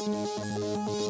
Música